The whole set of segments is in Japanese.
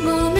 が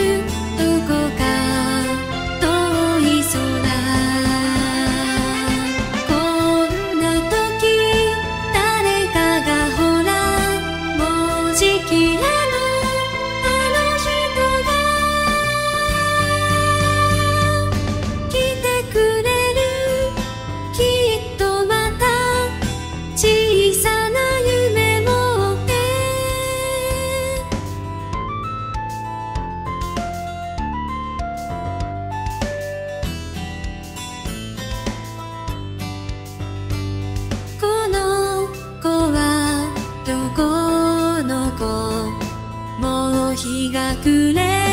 日が暮れ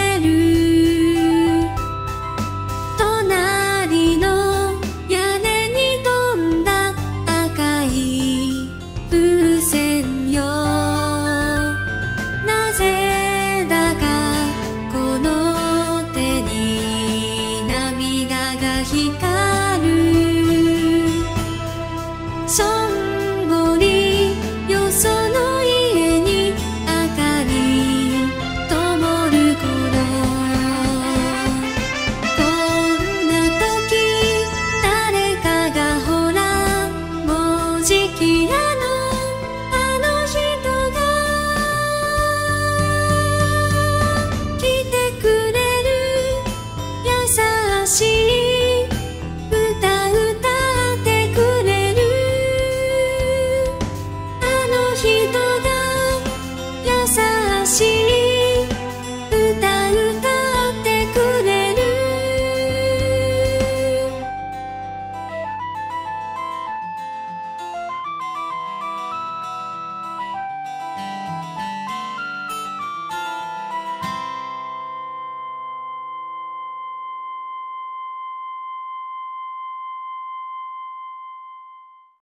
시